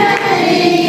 Hare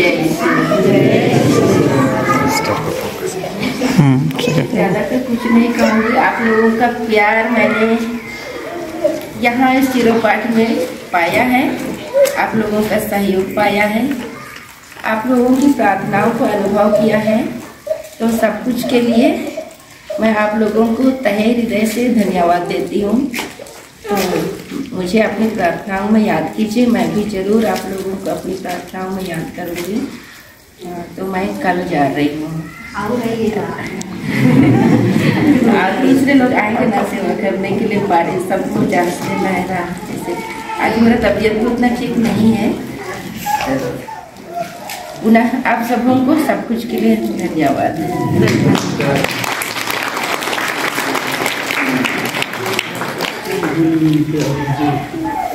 जय ज़्यादा कुछ नहीं कहूँगी। आप लोगों का प्यार मैंने यहाँ इस चिरोपाठ में पाया है। आप लोगों का सहयोग पाया है। आप लोगों की प्रार्थनाओं को अनुभव किया है। तो सब कुछ के लिए मैं आप लोगों को तहे हृदय से धन्यवाद देती हूँ। तो मुझे अपनी प्रार्थनाओं में याद कीजिए मैं भी ज़रूर आप लोगों को अपनी प्रार्थनाओं में याद करूँगी। तो मैं कल जा रही हूँ। और दूसरे लोग आएँगे ना सेवा करने के लिए बारे सबको से लहरा जैसे आज मेरा तबीयत भी उतना ठीक नहीं है। पुनः आप सबों को सब कुछ के लिए धन्यवाद। really, really feel.